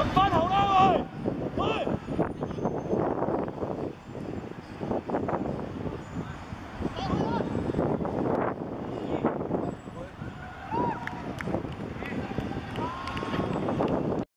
Bak bak